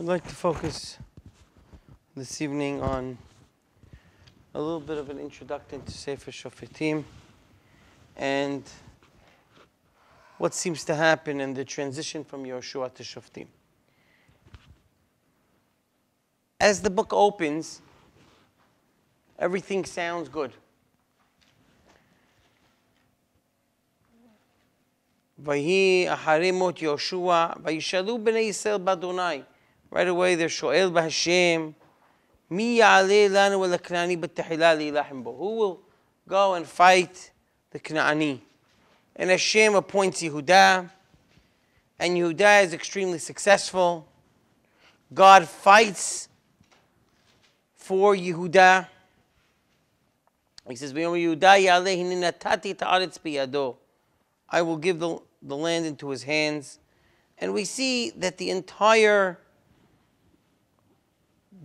I'd like to focus this evening on a little bit of an introduction to Sefer Shofetim and what seems to happen in the transition from Yoshua to Shoftim. As the book opens, everything sounds good. ויהי אחרי מות יהושע, וישאלו בני ישראל באדוני. Right away, they're Shoel Bahashem. Mi lanu al-Knani Who will go and fight the Knaani? And Hashem appoints Yehuda. And Yehuda is extremely successful. God fights for Yehuda. He says, I will give the, the land into his hands. And we see that the entire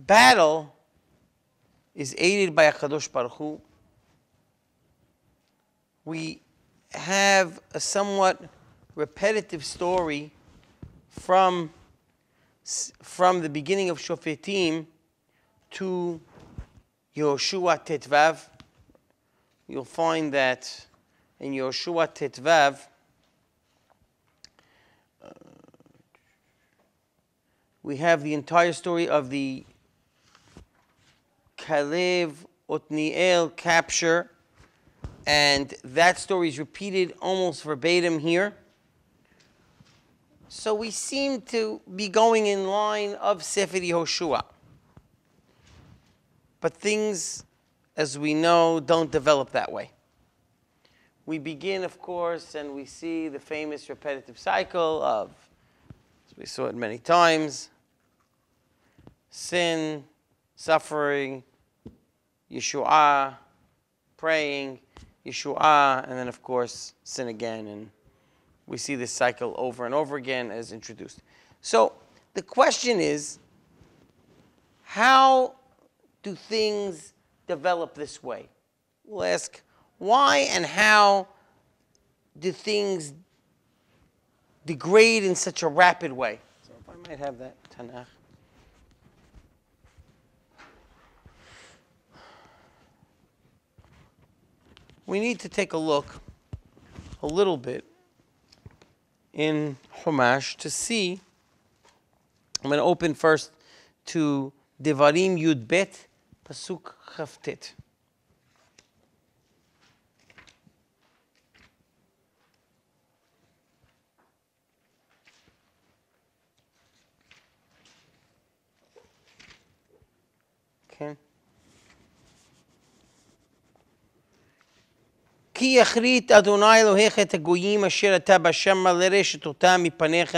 battle is aided by Akadosh Baruch Hu. We have a somewhat repetitive story from, from the beginning of Shofetim to Yoshua Tetvav. You'll find that in Yoshua Tetvav, uh, we have the entire story of the Kalev Otniel capture, and that story is repeated almost verbatim here. So we seem to be going in line of Sefer Yehoshua. But things, as we know, don't develop that way. We begin, of course, and we see the famous repetitive cycle of, as we saw it many times, sin, suffering, Yeshua, praying, Yeshua, and then, of course, sin again. And we see this cycle over and over again as introduced. So the question is how do things develop this way? We'll ask why and how do things degrade in such a rapid way? So if I might have that Tanakh. We need to take a look a little bit in Humash to see. I'm going to open first to Devarim Yud Bet, Pasuk Kaf Tet. כי יכרית אדוני אלוהיך את הגויים אשר אתה בשמה לרשת אותם מפניך,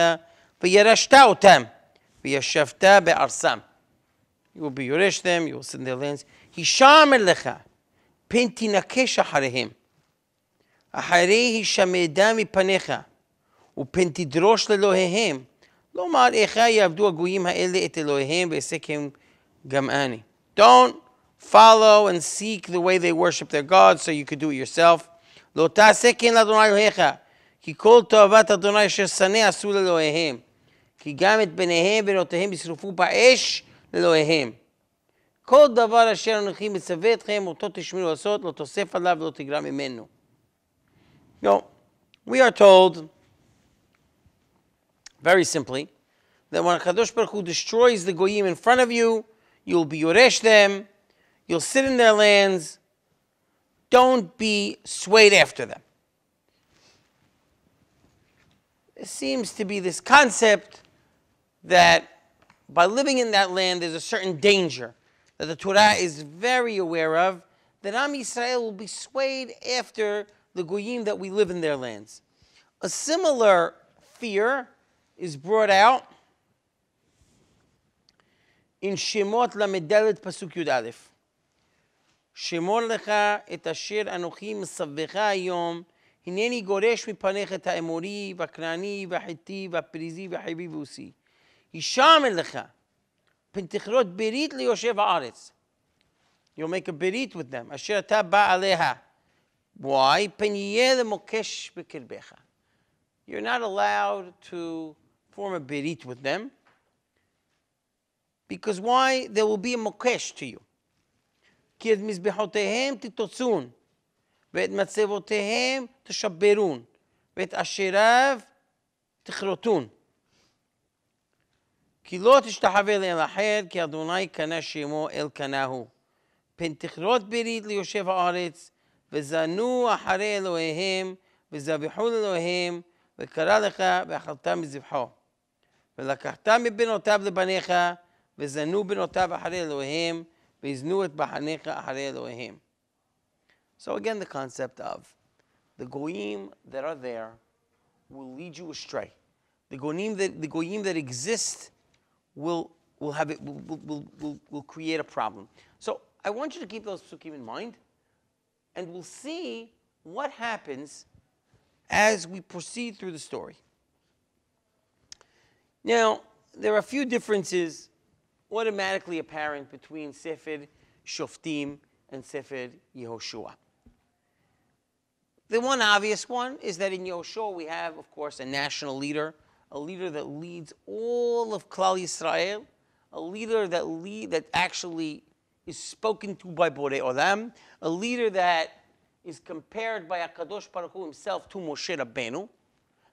וירשת אותם, וישבת בארצם. You will be יורש them, you will in their lands. הישמר לך, פן תנקש אחריהם. אחרי הישמדם מפניך, ופן תדרוש לאלוהיהם. לומר, איך יעבדו הגויים האלה את אלוהיהם ועסקם גם אני. Don't follow and seek the way they worship their gods so you could do it yourself. לא תעשה כן לאדוני אלוהיך, כי כל תועבת אדוני אשר שנא עשו לאלוהיהם. כי גם את בניהם ובנותיהם ישרפו באש לאלוהיהם. כל דבר אשר אנוכי מצווה אתכם, אותו תשמעו לעשות, לא תוסף עליו ולא תגרע ממנו. No, we are told, very simply, that when HaKadosh Baruch Hu destroys the goyim in front of you, You'll be Yoresh them. You'll sit in their lands. don't be swayed after them. It seems to be this concept that by living in that land, there's a certain danger that the Torah is very aware of, that Am Yisrael will be swayed after the Goyim that we live in their lands. A similar fear is brought out in Shemot Lamed Dalet Pasuk Yud Aleph. שמור לך את אשר אנוכי מסבך היום, הנני גורש מפניך את האמורי והכנעני והחיתי והפריזי והחיבי והוסי. הישמר לך, פן תכרות ברית ליושב הארץ. You'll make a ברית with them, אשר אתה בא עליה. Why? פן יהיה למוקש בקרבך. You're not allowed to form a berit with them. Because why? There will be a mokesh to you. כי את מזבחותיהם תתוצון, ואת מצבותיהם תשברון, ואת אשריו תכרותון. כי לא תשתחווה לאל אחר, כי אדוני קנה שמו אל קנהו. פן תכרות ברית ליושב הארץ, וזנו אחרי אלוהיהם, וזבחו לאלוהיהם, וקרא לך, ואכלת מזבחו. ולקחת מבנותיו לבניך, וזנו בנותיו אחרי אלוהים, So again, the concept of the goyim that are there will lead you astray. The goyim that, the goyim that exist will, will, have it, will, will, will, will create a problem. So I want you to keep those psukim in mind, and we'll see what happens as we proceed through the story. Now, there are a few differences automatically apparent between Sefer Shoftim and Sefer Yehoshua. The one obvious one is that in Yehoshua we have, of course, a national leader, a leader that leads all of Klal Yisrael, a leader that lead, that actually is spoken to by Borei Olam, a leader that is compared by Akadosh Baruch Hu himself to Moshe Rabbeinu,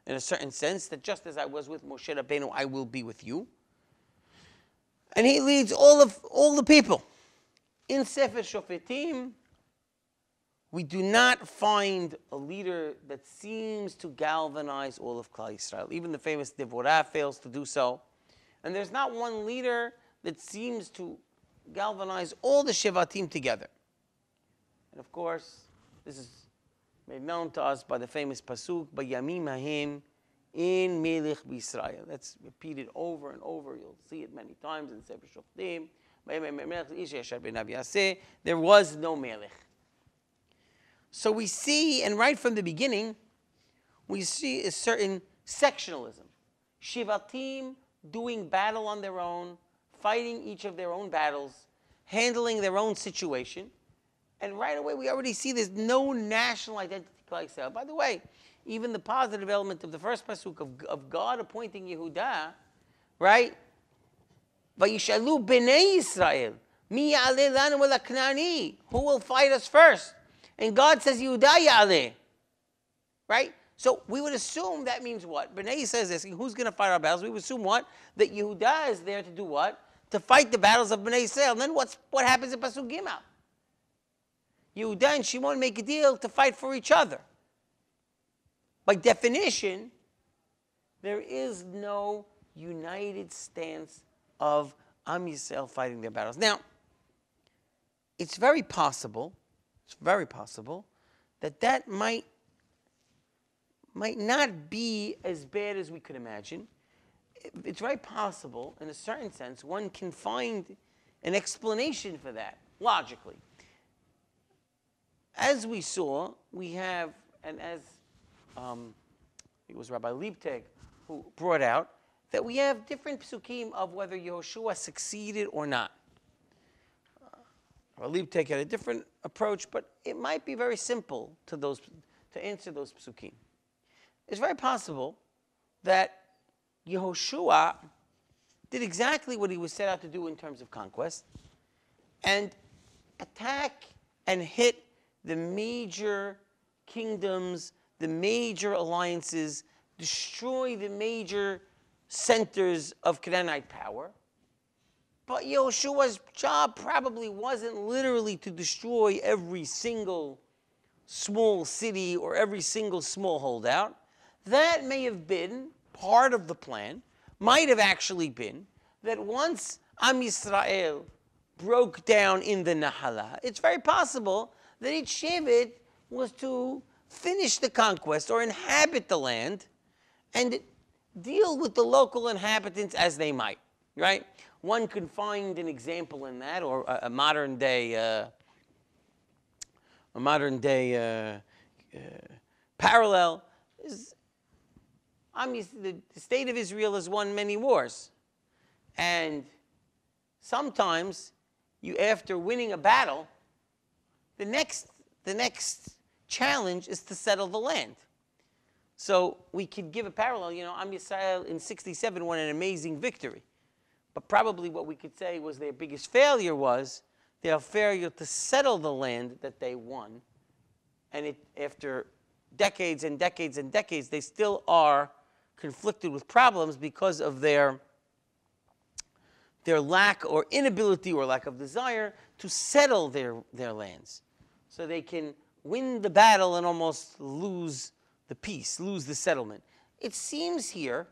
in a certain sense, that just as I was with Moshe Rabbeinu, I will be with you. And he leads all of all the people. In Sefer Shofetim, we do not find a leader that seems to galvanize all of Klal Yisrael. Even the famous Devorah fails to do so. And there's not one leader that seems to galvanize all the Shevatim together. And of course, this is made known to us by the famous Pasuk, Bayamim Hahim in Melech B'Yisrael. That's repeated over and over. You'll see it many times in Sefer Shoftim. There was no Melech. So we see, and right from the beginning, we see a certain sectionalism. Shivatim doing battle on their own, fighting each of their own battles, handling their own situation. And right away, we already see there's no national identity. By the way, even the positive element of the first pasuk of, of God appointing Yehuda, right? Vayishalu b'nei Yisrael, mi ya'aleh lanu Who will fight us first? And God says Yehuda ya'aleh, right? So we would assume that means what? B'nai says this. Who's going to fight our battles? We would assume what? That Yehuda is there to do what? To fight the battles of B'nai Yisrael. And then what's what happens in pasuk Gimel? Yehuda and Shimon make a deal to fight for each other. By definition, there is no united stance of Am Yisrael fighting their battles. Now, it's very possible, it's very possible, that that might, might not be as bad as we could imagine. It's very possible, in a certain sense, one can find an explanation for that, logically. As we saw, we have, and as um, it was Rabbi Leibtag who brought out that we have different psukim of whether Yehoshua succeeded or not. Uh, Rabbi Leibtag had a different approach, but it might be very simple to those to answer those psukim. It's very possible that Yehoshua did exactly what he was set out to do in terms of conquest and attack and hit the major kingdoms the major alliances, destroy the major centers of Canaanite power. But Yeshua's job probably wasn't literally to destroy every single small city or every single small holdout. That may have been part of the plan, might have actually been that once Am Yisrael broke down in the Nahala, it's very possible that each Shevet was to finish the conquest or inhabit the land and deal with the local inhabitants as they might, right? One can find an example in that or a, a modern day, uh, a modern day uh, uh, parallel is, I mean, the state of Israel has won many wars. And sometimes you, after winning a battle, the next, the next challenge is to settle the land. So we could give a parallel. You know, Am Yisrael in 67 won an amazing victory. but probably what we could say was their biggest failure was their failure to settle the land that they won. And it, after decades and decades and decades, they still are conflicted with problems because of their, their lack or inability or lack of desire to settle their, their lands. So they can win the battle and almost lose the peace, lose the settlement. It seems here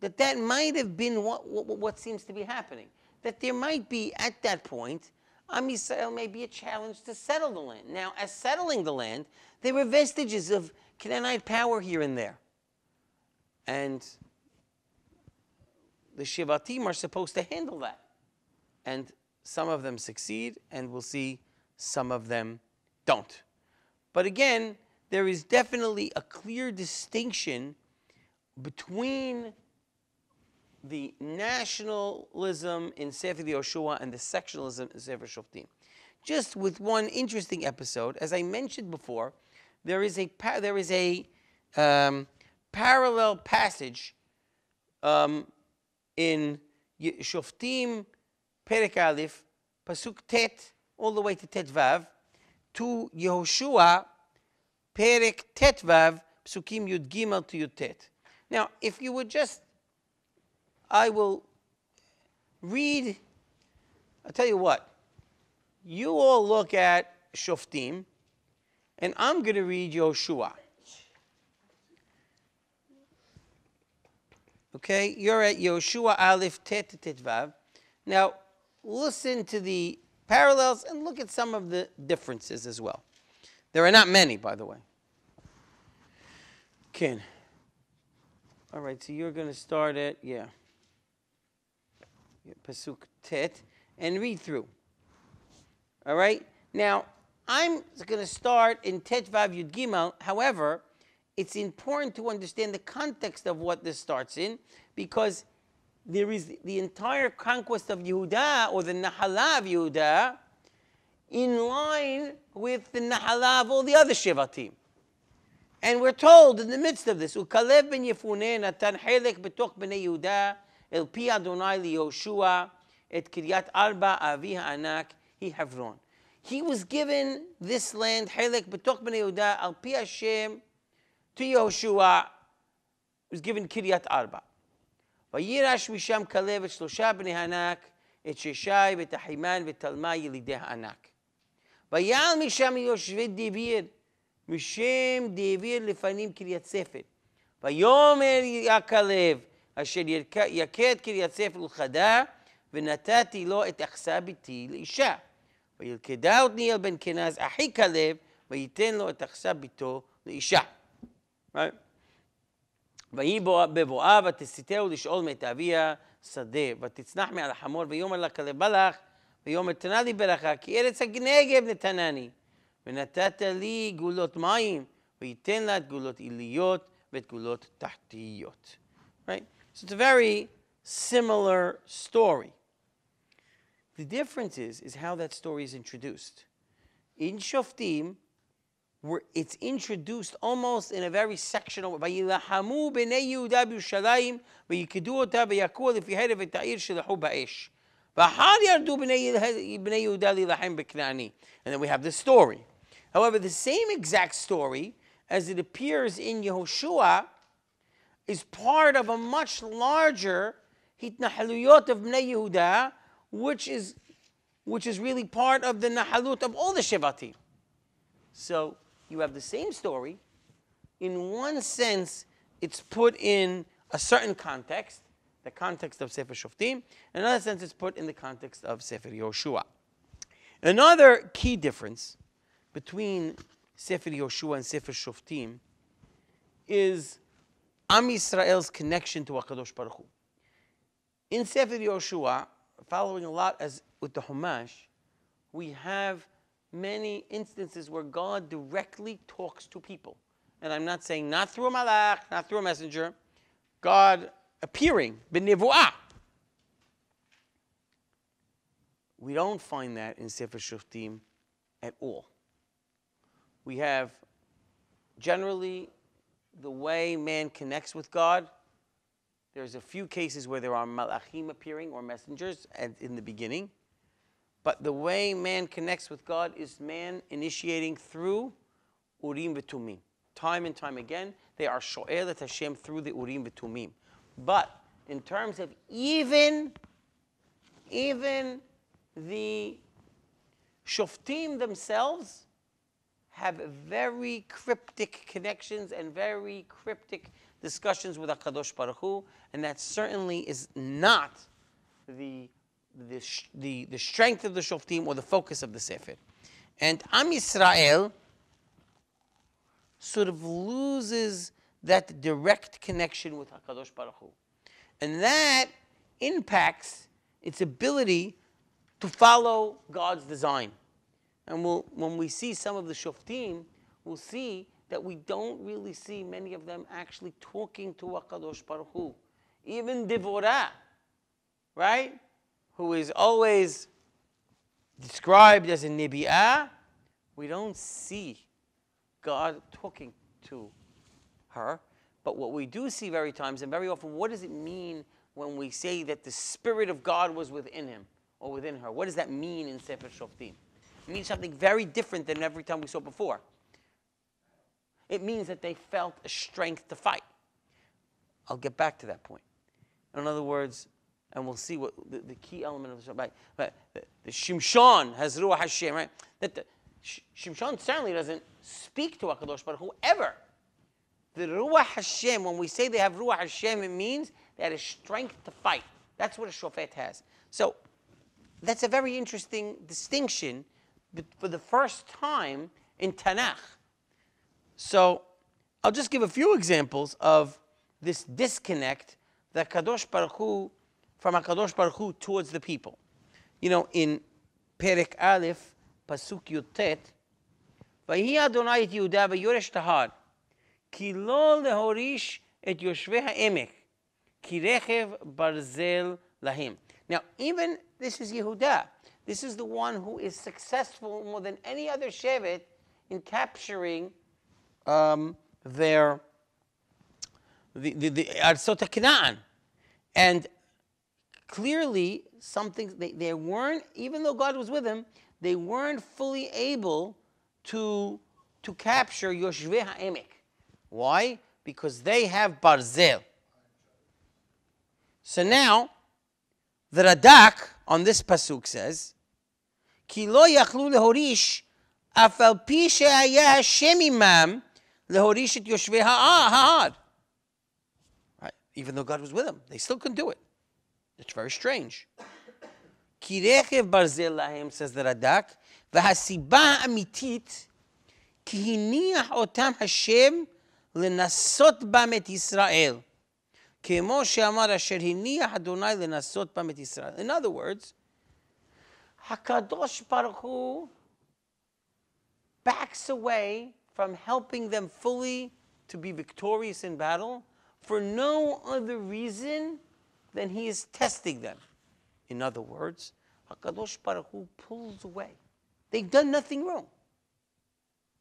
that that might have been what, what, what seems to be happening. That there might be, at that point, Am Yisrael may be a challenge to settle the land. Now, as settling the land, there were vestiges of Canaanite power here and there. And the Shivatim are supposed to handle that. And some of them succeed, and we'll see some of them don't. But again, there is definitely a clear distinction between the nationalism in Sefer Yoshua and the sectionalism in Sefer Shoftim. Just with one interesting episode, as I mentioned before, there is a there is a um, parallel passage um, in Shoftim Perek Aleph, Pasuk Tet, all the way to Tet Vav, to Yehoshua Perek Tet Vav, Psukim Yud Gimel to Yud Tet. Now, if you would just, I will read, I'll tell you what, you all look at Shoftim, and I'm going to read Yoshua. Okay, you're at Yoshua Aleph Tet Tetvav. Now, listen to the parallels and look at some of the differences as well. There are not many, by the way. Ken. All right, so you're going to start at, yeah. Pasuk Tet, and read through. All right? Now, I'm going to start in Tet Vav Yud Gimel. However, it's important to understand the context of what this starts in because there is the entire conquest of Yehuda or the Nahala of Yehuda in line with the Nahala of all the other Shevatim. And we're told in the midst of this, Ukalev ben Yefuneh natan helek betoch bnei Yehuda el pi Adonai liYoshua et Kiryat Arba avi ha'anak hi Hebron. He was given this land, helek betoch bnei Yehuda al pi Hashem to Yehoshua was given Kiryat Arba. וירש משם כלב את שלושה בני הענק, את ששי ואת אחימן ותלמי ילידי הענק. ויעל משם יושבי דביר, משם דביר לפנים קריית ספר. ויאמר הכלב, אשר יכה את קריית ספר ולכדה, ונתתי לו את אכסה ביתי לאישה. וילכדה עתניאל בן כנז, אחי כלב, וייתן לו את אכסה ביתו לאישה. Right? ויהי בבואה ותסיתהו לשאול מאת אביה שדה, ותצנח מעל החמור, ויאמר לה כלב בלח, ויאמר תנה לי ברכה, כי ארץ הנגב נתנני. ונתת לי גולות מים, וייתן לה את גולות עיליות ואת גולות תחתיות. Right? So it's a very similar story. The difference is, is how that story is introduced. In Shoftim, it's introduced almost in a very sectional way. וילחמו בני יהודה בירושלים ויקדו אותה ויכו לפי הרב את העיר שלחו באש. ואחר ירדו בני יהודה להילחם בכנעני. And then we have the story. However, the same exact story as it appears in Yehoshua is part of a much larger hitnahaluyot of Bnei Yehuda, which is, which is really part of the nahalut of all the Shevatim. So you have the same story. In one sense, it's put in a certain context, the context of Sefer Shoftim. In another sense, it's put in the context of Sefer Yoshua. Another key difference between Sefer Yoshua and Sefer Shoftim is Am Yisrael's connection to HaKadosh Baruch Hu. In Sefer Yoshua, following a lot as with the Humash, we have many instances where God directly talks to people. And I'm not saying not through a malach, not through a messenger, God appearing, b'nivu'ah. We don't find that in Sefer Shoftim at all. We have generally the way man connects with God There's a few cases where there are malachim appearing or messengers and in the beginning. But the way man connects with God is man initiating through Urim v'Tumim. Time and time again, they are sho'elet Hashem through the Urim v'Tumim. But in terms of even, even the Shoftim themselves have very cryptic connections and very cryptic discussions with HaKadosh Baruch Hu, and that certainly is not the the, the, the strength of the Shoftim or the focus of the Sefer. And Am Yisrael sort of loses that direct connection with HaKadosh Baruch Hu. And that impacts its ability to follow God's design. And we'll, when we see some of the Shoftim, we'll see that we don't really see many of them actually talking to HaKadosh Baruch Hu. Even Divorah, right? Who is always described as a Nibi'ah, we don't see God talking to her. But what we do see very times and very often, what does it mean when we say that the Spirit of God was within him or within her? What does that mean in Sefer Shoftim? It means something very different than every time we saw before. It means that they felt a strength to fight. I'll get back to that point. In other words, and we'll see what the, the key element of the Shabbat. But the, the Shimshon has Ruach Hashem, right? That the Shimshon certainly doesn't speak to Hakadosh Baruch Hu. The Ruach Hashem, when we say they have Ruach Hashem, it means they had strength to fight. That's what a shofet has. So that's a very interesting distinction for the first time in Tanakh. So I'll just give a few examples of this disconnect that Kadosh Baruch Hu from HaKadosh Baruch Hu towards the people. You know, in Perek Aleph, Pasuk Yutet, ויהי אדוני את יהודה ויורש את ההר, כי לא להוריש את יושבי העמק, כי רכב ברזל להם. Now, even this is Yehuda. This is the one who is successful more than any other Shevet in capturing um, their the the, the Arsot Canaan. And clearly something they, they weren't even though god was with them they weren't fully able to to capture yoshve ha'emek why because they have barzel so now the radak on this pasuk says ki lo yachlu lehorish אף על פי שהיה השם עמם להוריש את יושבי ההר. Even though God was with them, they still couldn't do it. It's very strange. כי רכב ברזל להם, says the רד"ק, והסיבה האמיתית, כי הניח אותם השם לנסות בם את ישראל. כמו שאמר אשר הניח אדוני לנסות בם את ישראל. In other words, הקדוש ברוך הוא backs away from helping them fully to be victorious in battle for no other reason then he is testing them. In other words, HaKadosh Baruch Hu pulls away. They've done nothing wrong.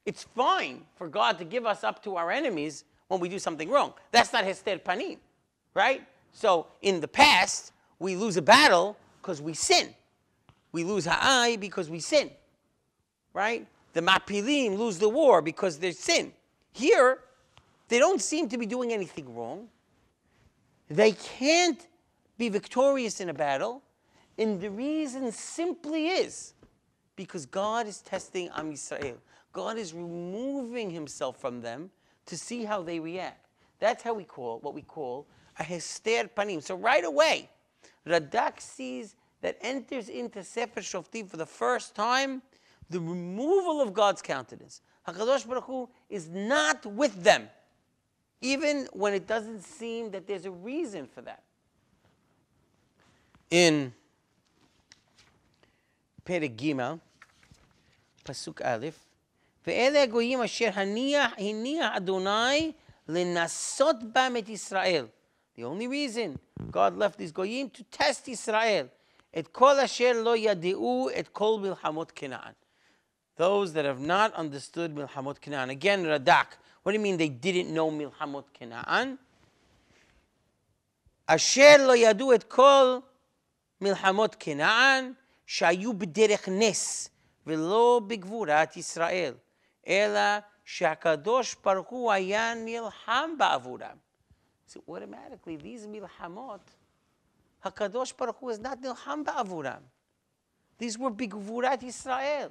It's fine for God to give us up to our enemies when we do something wrong. That's not Hester Panim, right? So in the past, we lose a battle because we sin. We lose Ha'ai because we sin, right? The Mapilim lose the war because they sin. Here, they don't seem to be doing anything wrong. They can't be victorious in a battle. And the reason simply is because God is testing Am Yisrael. God is removing himself from them to see how they react. That's how we call what we call a hester panim. So right away, Radak sees that enters into Sefer Shoftim for the first time the removal of God's countenance. Hakadosh Baruch Hu is not with them, even when it doesn't seem that there's a reason for that in Perek Gimel, Pasuk Aleph. ואלה הגויים אשר הניח Adonai לנסות בם את ישראל. The only reason God left these goyim to test Israel. את kol אשר lo yadu את kol מלחמות כנען. Those that have not understood מלחמות כנען. Again, Radak. What do you mean they didn't know מלחמות כנען? אשר lo yadu את kol. מלחמות כנען, שהיו בדרך נס, ולא בגבורת ישראל, אלא שהקדוש ברוך הוא היה נלחם בעבורם. So automatically, these מלחמות, הקדוש ברוך הוא is not נלחם בעבורם. These were בגבורת ישראל.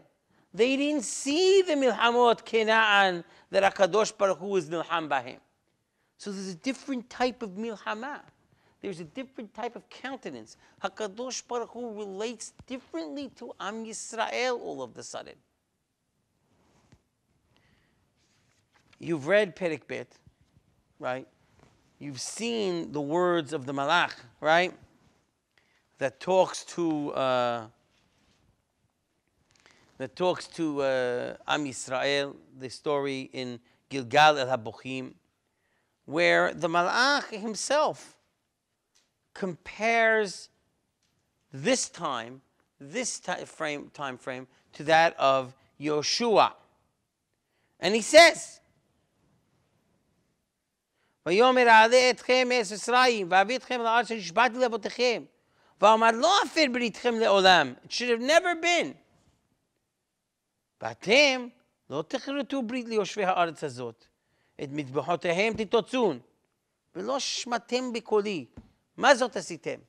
They didn't see the milhamot Kenaan that HaKadosh Baruch Hu is nilham bahem. So there's a different type of milhama. There's a different type of countenance. HaKadosh Baruch Hu relates differently to Am Yisrael all of the sudden. You've read Perek Bet, right? You've seen the words of the Malach, right? That talks to uh, that talks to uh, Am Yisrael, the story in Gilgal el Habochim, where the Malach himself compares this time, this time frame, time frame, to that of Yoshua. And he says, ויאמר אעלה אתכם מארץ מצרים, ואביא אתכם לארץ שנשבעתי לאבותיכם. ואמר לא אפר בריתכם לעולם. It should have never been. ואתם לא תכרתו ברית ליושבי הארץ הזאת. את מטבחותיהם תתוצון, ולא שמעתם בקולי. מה זאת עשיתם?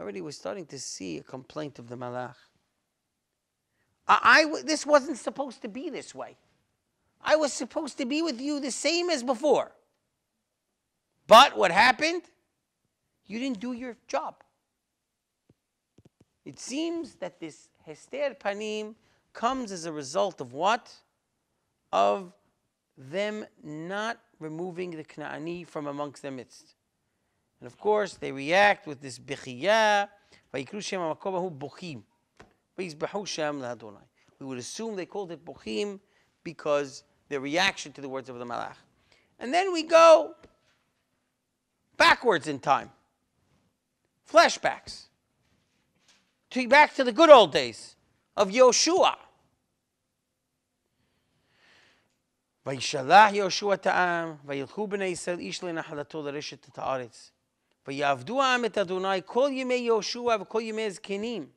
Already we're starting to see a complaint of the malach. I, I, this wasn't supposed to be this way. I was supposed to be with you the same as before. But what happened? You didn't do your job. It seems that this Hester Panim comes as a result of what? Of them not removing the Knaani from amongst their midst. And of course, they react with this Bechiyah, Vayikru Shem HaMakom Bochim. We would assume they called it Bochim because their reaction to the words of the Malach. And then we go backwards in time. Flashbacks. To back to the good old days of Yoshua. וישלח יהושע את העם, וילכו בני ישראל איש לנחלתו לרשת את הארץ. ויעבדו העם את אדוני כל ימי יהושע וכל ימי זקנים.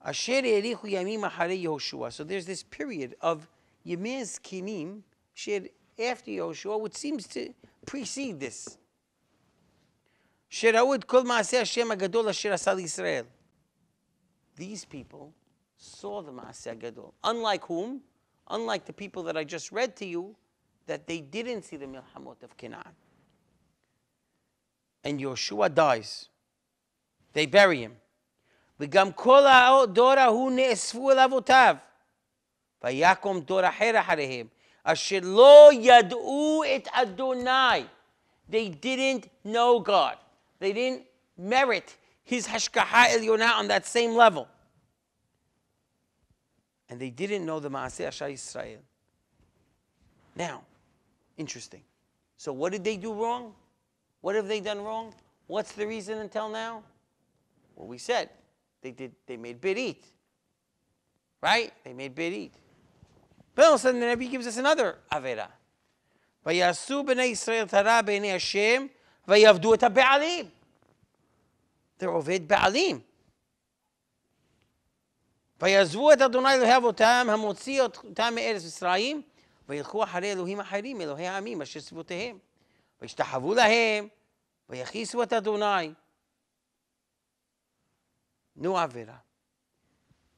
אשר האריכו ימים אחרי יהושע. So there's this period of ימי זקנים, after יהושע, which seems to precede this. שראו את כל מעשה השם הגדול אשר עשה לישראל. These people saw the מעשה הגדול. Unlike whom? Unlike the people that I just read to you, that they didn't see the milhamot of Canaan. and Yeshua dies. They bury him. They didn't know God. They didn't merit his hashgacha eliyonah on that same level. And they didn't know the Maaseh Asha Israel. Now, interesting. So what did they do wrong? What have they done wrong? What's the reason until now? Well, we said they did. They made berit, right? They made berit. But all of a sudden, the Rebbe gives us another avera. ויעשו בני ישראל תרה בעיני השם ויעבדו את הבעלים. They're עובד בעלים. ויעזבו את אדוני אלוהי אבותם המוציא אותם מארץ מצרים וילכו אחרי אלוהים אחרים אלוהי העמים אשר סביבותיהם וישתחוו להם ויכיסו את אדוני. נו עבירה.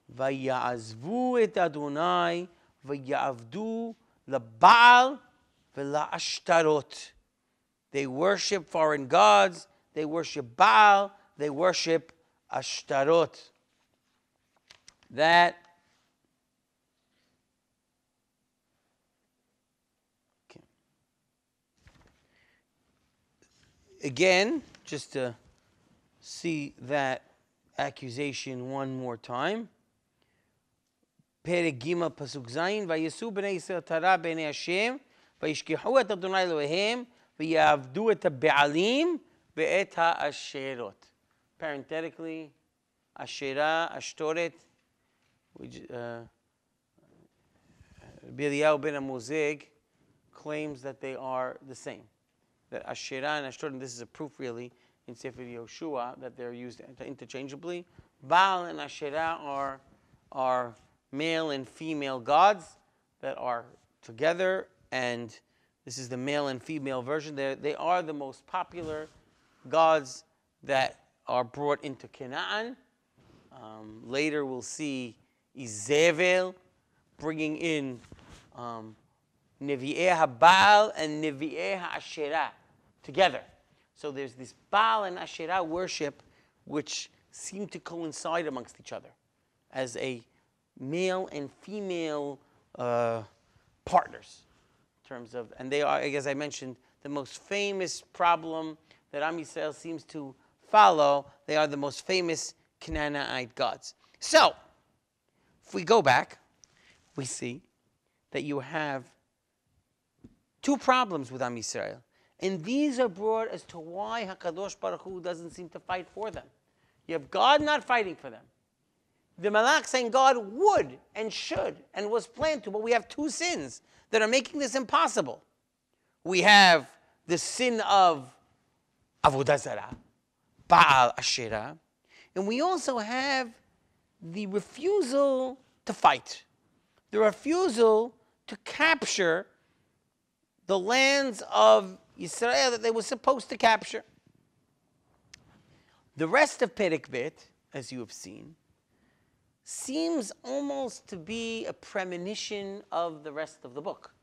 ויעזבו את אדוני ויעבדו לבעל ולעשתרות. They worship foreign gods, they worship Baal, they worship Ashtarot. That again, just to see that accusation one more time. פרק ג' פסוק ז', ויסעו בני ישראל תרה בעיני השם וישכחו את אדוני אלוהיהם, ויעבדו את הבעלים ואת האשרות. Parenthetically, אשרה, אשתורת, Bilial ben Amuzig claims that they are the same. that Asherah and Ashtoreth, and this is a proof really in Sefer Yoshua that they're used interchangeably. Baal and Asherah are, are male and female gods that are together, and this is the male and female version. They're, they are the most popular gods that are brought into Canaan. Um, later, we'll see Izevel bringing in um, Nevi'eh HaBaal and Nevi'eh HaAsherah together. So there's this Baal and Asherah worship which seem to coincide amongst each other as a male and female uh, partners in terms of, and they are, as I mentioned, the most famous problem that Am Yisrael seems to follow. They are the most famous Canaanite gods. So, if we go back, we see that you have two problems with Am Yisrael. And these are brought as to why HaKadosh Baruch Hu doesn't seem to fight for them. You have God not fighting for them. The Malach saying God would and should and was planned to, but we have two sins that are making this impossible. We have the sin of Avodah Zarah, Baal Asherah, and we also have the refusal to fight, the refusal to capture the lands of Israel that they were supposed to capture. The rest of Perek Bet, as you have seen, seems almost to be a premonition of the rest of the book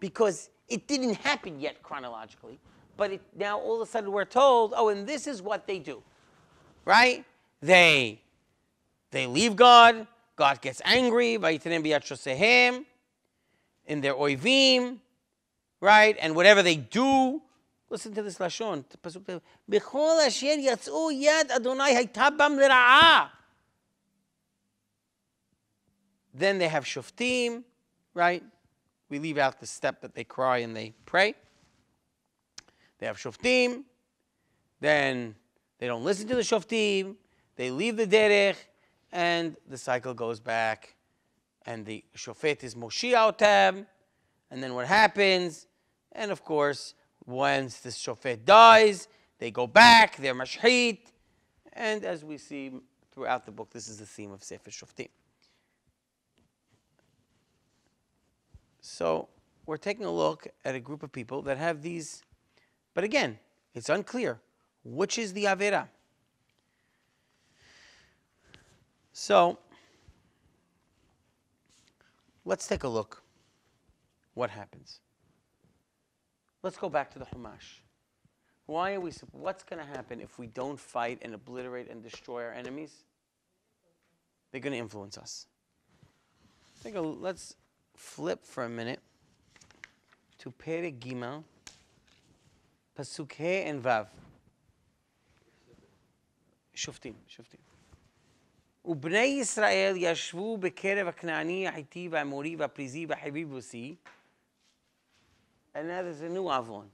because it didn't happen yet chronologically, but it, now all of a sudden we're told, oh, and this is what they do, right? They they leave God. God gets angry. In their oivim, right? And whatever they do, listen to this lashon. Bechol asher yatzu yad Adonai haytabam. Then they have shoftim, right? We leave out the step that they cry and they pray. They have shoftim. Then they don't listen to the shoftim. They leave the derech, and the cycle goes back. And the shofet is moshiach. And then what happens? And of course, once the shofet dies, they go back, they're mashhit. And as we see throughout the book, this is the theme of Sefer Shoftim. So we're taking a look at a group of people that have these, but again, it's unclear which is the Avera. So let's take a look what happens. Let's go back to the Humash. Why are we, what's going to happen if we don't fight and obliterate and destroy our enemies? They're going to influence us. Think of, let's flip for a minute to Perek Gimel, Pasuk He and Vav. שופטים, שופטים. ובני ישראל ישבו בקרב הכנעני, החיטי והאמורי והפריזי והחיבי והבוסי and now there's a new Avon.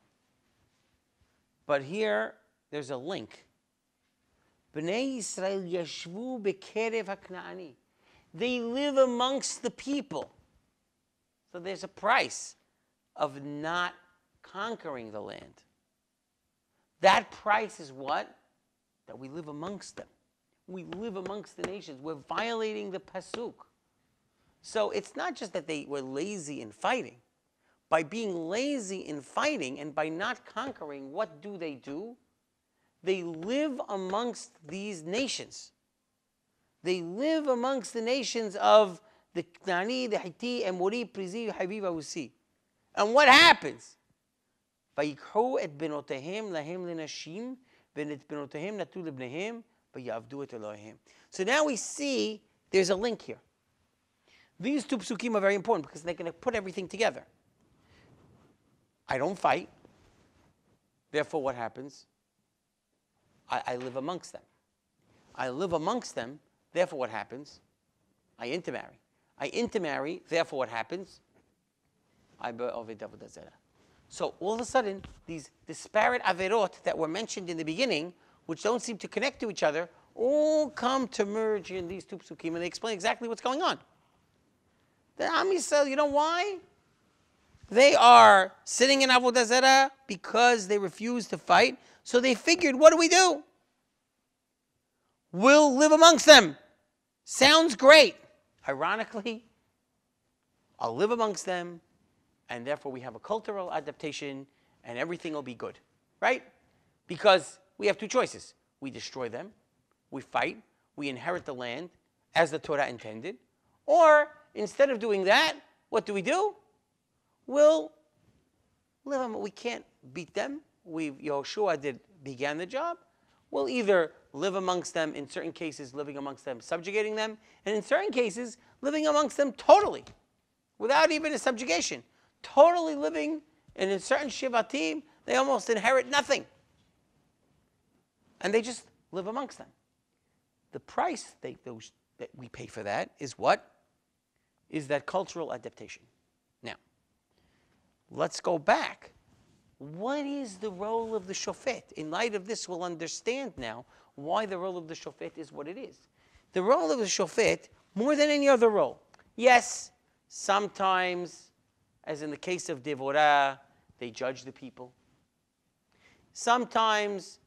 But here, there's a link. Bnei Yisrael yashvu bekerev haknaani. They live amongst the people. So there's a price of not conquering the land. That price is what? That we live amongst them. We live amongst the nations. We're violating the pasuk. So it's not just that they were lazy in fighting by being lazy in fighting and by not conquering, what do they do? They live amongst these nations. They live amongst the nations of the Knani, the Hitti, Emori, Prizi, Haviva, Usi. And what happens? ויקחו את בנותיהם להם לנשים, ואת בנותיהם נטו לבניהם, ויעבדו את אלוהיהם. So now we see there's a link here. These two psukim are very important because they're going to put everything together. I don't fight. Therefore, what happens? I, I, live amongst them. I live amongst them. Therefore, what happens? I intermarry. I intermarry. Therefore, what happens? I So all of a sudden, these disparate averot that were mentioned in the beginning, which don't seem to connect to each other, all come to merge in these two psukim, and they explain exactly what's going on. The Am Yisrael, you know why? They are sitting in Avodah Zarah because they refuse to fight. So they figured, what do we do? We'll live amongst them. Sounds great. Ironically, I'll live amongst them, and therefore we have a cultural adaptation, and everything will be good, right? Because we have two choices. We destroy them, we fight, we inherit the land as the Torah intended, or instead of doing that, what do we do? We'll live them. We can't beat them. We Yehoshua did began the job. We'll either live amongst them in certain cases, living amongst them, subjugating them, and in certain cases, living amongst them totally, without even a subjugation. Totally living, and in certain shivatim, they almost inherit nothing. And they just live amongst them. The price they, those, that we pay for that is what? Is that cultural adaptation. Let's go back. What is the role of the shofet? In light of this, we'll understand now why the role of the shofet is what it is. The role of the shofet, more than any other role, yes, sometimes, as in the case of Devorah, they judge the people. Sometimes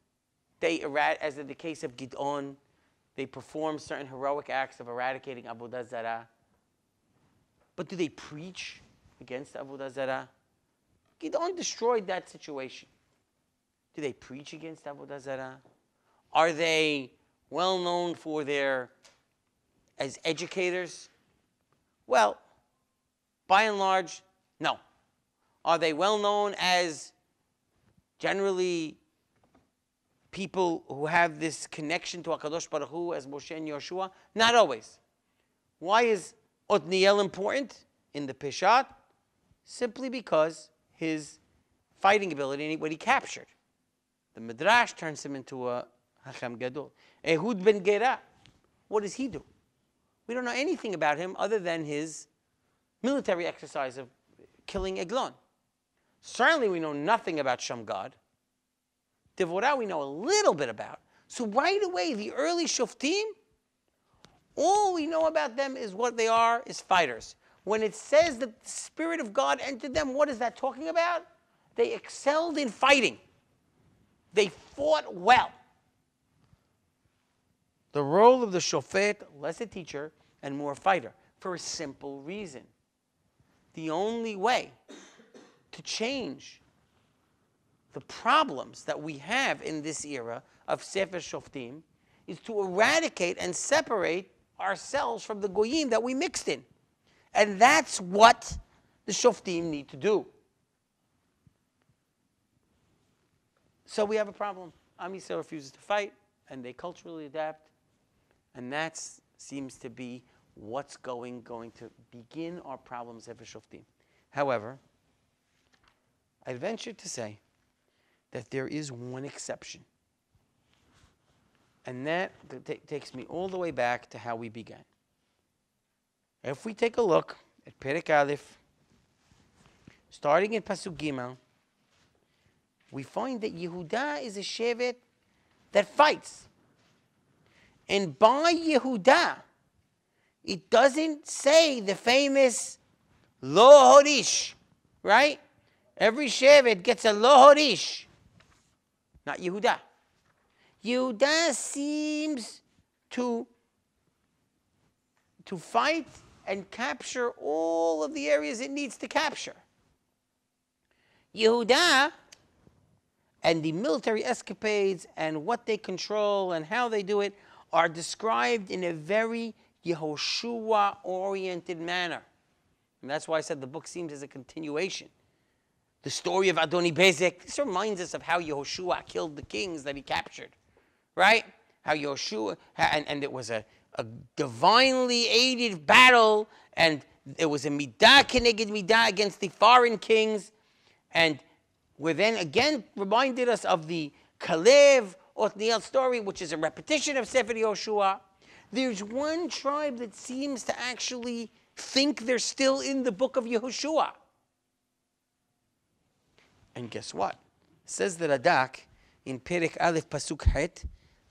they, as in the case of Gidon, they perform certain heroic acts of eradicating Avodah Zarah. But do they preach against Avodah Zarah? Gidon destroyed that situation. Do they preach against Avodah Zarah? Are they well known for their as educators? Well, by and large, no. Are they well known as generally people who have this connection to HaKadosh Baruch Hu as Moshe and Yoshua? Not always. Why is Otniel important in the Peshat? Simply because his fighting ability and what he captured. The Midrash turns him into a Hacham Gadol. Ehud ben Gera, what does he do? We don't know anything about him other than his military exercise of killing Eglon. Certainly, we know nothing about Shamgar. Devorah, we know a little bit about. So, right away, the early Shoftim, all we know about them is what they are is fighters. When it says that the Spirit of God entered them, what is that talking about? They excelled in fighting, they fought well. The role of the shofet, less a teacher and more a fighter, for a simple reason. The only way to change the problems that we have in this era of Sefer Shoftim is to eradicate and separate ourselves from the goyim that we mixed in. And that's what the Shoftim need to do. So we have a problem. Am refuses to fight, and they culturally adapt. And that seems to be what's going, going to begin our problems ever Shoftim. However, I'd venture to say that there is one exception. And that takes me all the way back to how we began. If we take a look at Perek Aleph, starting in Pasuk Gimel, we find that Yehuda is a Shevet that fights. And by Yehuda, it doesn't say the famous Lo Horish, right? Every Shevet gets a Lo Horish, not Yehuda. Yehuda seems to, to fight and capture all of the areas it needs to capture. Yehuda and the military escapades and what they control and how they do it are described in a very Yehoshua oriented manner. And that's why I said the book seems as a continuation. The story of Adoni Bezek, this reminds us of how Yehoshua killed the kings that he captured, right? How Yehoshua, and, and it was a, a divinely aided battle, and it was a midah keneged midah against the foreign kings, and we're then again reminded us of the Kalev Othniel story, which is a repetition of Sefer Yoshua. There's one tribe that seems to actually think they're still in the book of Yehoshua. And guess what? says the Radak in Perek Aleph Pasuk Het,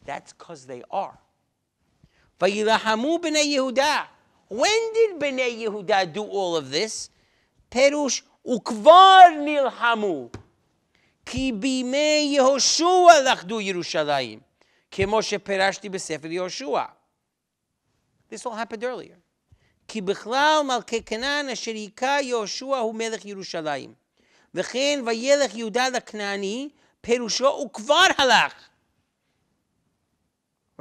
that's because they are. Vayilahamu b'nei Yehuda. When did b'nei Yehuda do all of this? פירוש וכבר נלחמו, כי בימי יהושע לכדו ירושלים, כמו שפירשתי בספר יהושע. This all happened earlier. כי בכלל מלכי כנען אשר היכה יהושע הוא מלך ירושלים. וכן וילך יהודה לכנעני, פירושו וכבר הלך.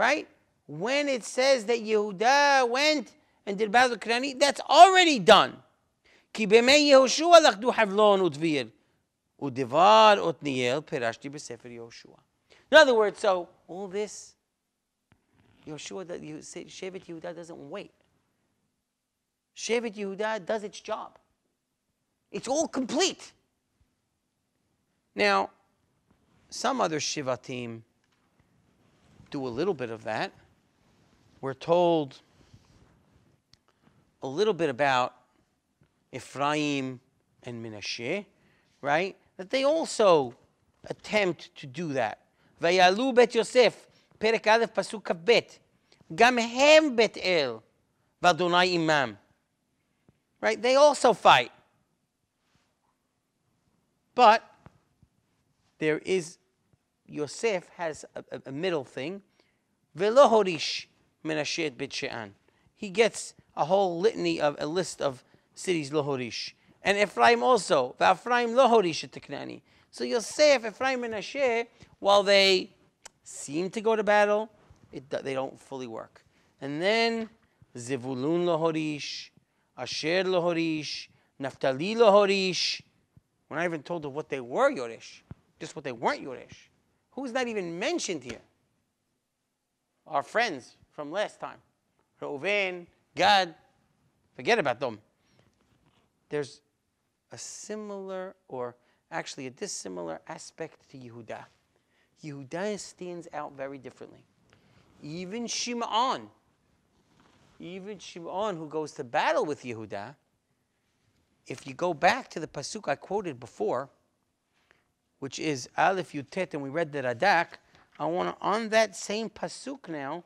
Right? when it says that Yehuda went and did battle Kirani, that's already done. כי בימי יהושע לכדו חברון ודביר, ודבר עתניאל פירשתי בספר יהושע. In other words, so all this, Yeshua, Shevet Yehuda doesn't wait. Shevet Yehuda does its job. It's all complete. Now, some other Shivatim do a little bit of that We're told a little bit about Ephraim and Menashe, right? That they also attempt to do that. ויעלו בית יוסף, פרק א', פסוק כ"ב, גם הם בית אל, ואדוני עמם. Right? They also fight. But there is, Yosef has a, a, a middle thing. ולא הוריש Menashet Beit She'an. He gets a whole litany of a list of cities Lohorish. And Ephraim also. Ephraim Lohorish at Teknani. So you'll say if Ephraim, Menashe, while they seem to go to battle, it, they don't fully work. And then Zevulun Lohorish, Asher Lohorish, Naphtali Lohorish. We're not even told of what they were Yorish, just what they weren't Yorish. Who's not even mentioned here? Our friends, from last time. Reuven, Gad, forget about them. There's a similar or actually a dissimilar aspect to Yehuda. Yehuda stands out very differently. Even Shimon, even Shimon who goes to battle with Yehuda, if you go back to the pasuk I quoted before, which is Aleph Yutet, and we read the Radak, I want to, on that same pasuk now,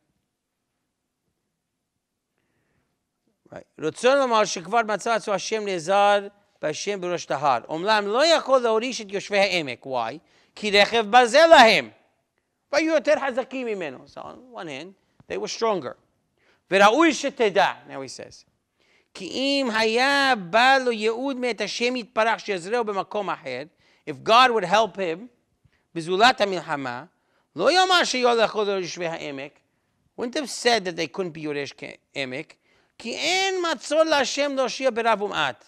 רלב"ג, רצון לומר שכבר מצא עצמו השם נעזר בהשם בראש ההר. אומנם לא יכול להוריש את יושבי העמק, why? כי רכב בזה להם. והיו יותר חזקים ממנו. So on one hand, they were stronger. וראוי שתדע, now he says, כי אם היה בא לו ייעוד מאת השם יתברך שיעזרהו במקום אחר, if God would help him בזולת המלחמה, לא יאמר שיולך לו ליושבי העמק, wouldn't have said that they couldn't be יורש עמק, כי אין מצור להשם להושיע ברב ומעט.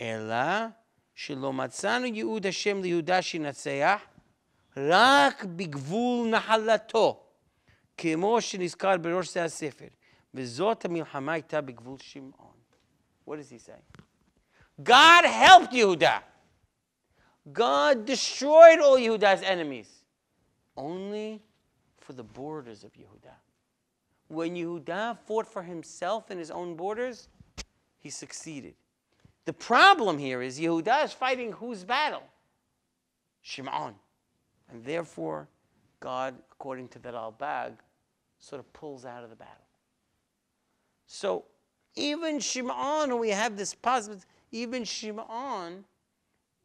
אלא שלא מצאנו ייעוד השם ליהודה שינצח, רק בגבול נחלתו, כמו שנזכר בראש זה הספר. וזאת המלחמה הייתה בגבול שמעון. What does he say? God helped Yehuda. God destroyed all Yehuda's enemies. Only for the borders of Yehuda. When Yehuda fought for himself in his own borders, he succeeded. The problem here is Yehuda is fighting whose battle? Shimon. And therefore, God, according to the Ralbag, sort of pulls out of the battle. So even Shimon, we have this positive, even Shimon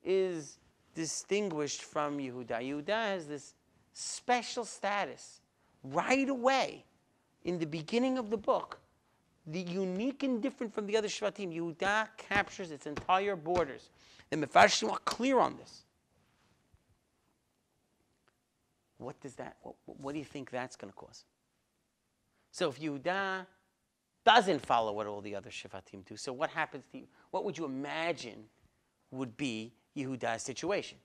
is distinguished from Yehuda. Yehuda has this special status right away in the beginning of the book. The unique and different from the other Shvatim, Yehuda captures its entire borders. The Mefarshim are clear on this. What does that, what, what do you think that's going to cause? So if Yehuda doesn't follow what all the other Shivatim do. So what happens to you? What would you imagine would be Yehuda's situation?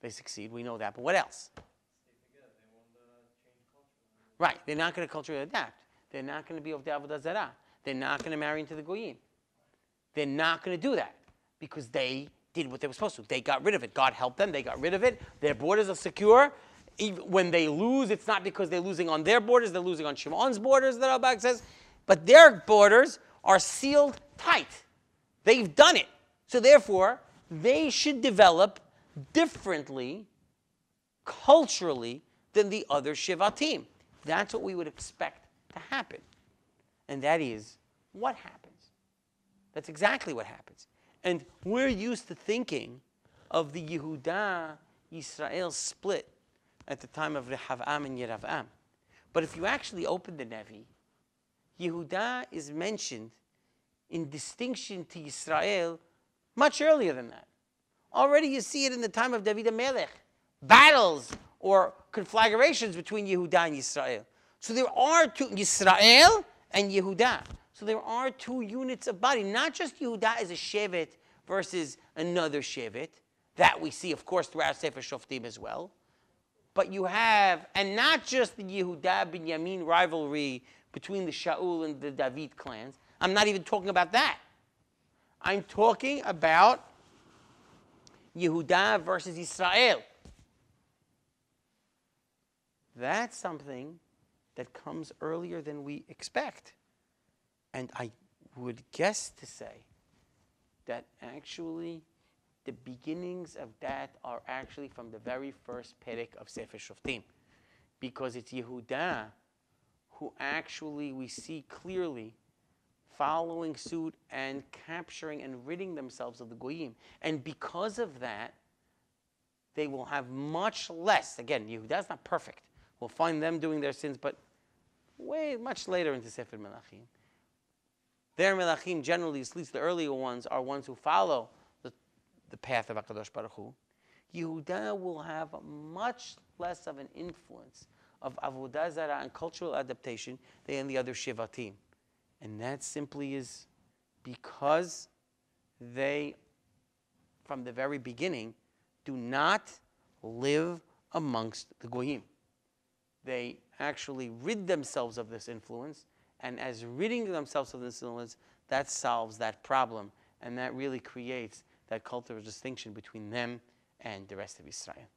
They succeed, we know that, but what else? Right, they're not going to culturally adapt. They're not going to be of the Avodah Zarah. They're not going to marry into the Goyim. They're not going to do that because they did what they were supposed to. They got rid of it. God helped them. They got rid of it. Their borders are secure. Even when they lose, it's not because they're losing on their borders, they're losing on Shimon's borders, the Rabbah says. But their borders are sealed tight. They've done it. So therefore, they should develop differently, culturally, than the other Shivatim. That's what we would expect to happen. And that is what happens. That's exactly what happens. And we're used to thinking of the Yehuda Israel split at the time of Rehavam and Yeravam. But if you actually open the Nevi, Yehuda is mentioned in distinction to Israel much earlier than that. Already you see it in the time of David Melech. Battles or conflagrations between Yehuda and Israel. So there are two, Israel and Yehuda. So there are two units of body, not just Yehuda as a Shevet versus another Shevet. That we see, of course, throughout Sefer Shoftim as well. But you have, and not just the Yehuda Binyamin rivalry between the Shaul and the David clans. I'm not even talking about that. I'm talking about Yehuda versus Israel. That's something that comes earlier than we expect. And I would guess to say that actually the beginnings of that are actually from the very first Perek of Sefer Shoftim. Because it's Yehuda who actually we see clearly following suit and capturing and ridding themselves of the Goyim. And because of that, they will have much less. Again, Yehuda's not perfect. We'll find them doing their sins, but way much later into Sefer Melachim. Their Melachim, generally, at least the earlier ones, are ones who follow the, the path of HaKadosh Baruch Hu. Yehuda will have much less of an influence of Avodah Zarah and cultural adaptation than the other Shivatim. And that simply is because they, from the very beginning, do not live amongst the Goyim. They actually rid themselves of this influence, and as ridding themselves of this influence, that solves that problem, and that really creates that cultural distinction between them and the rest of Israel.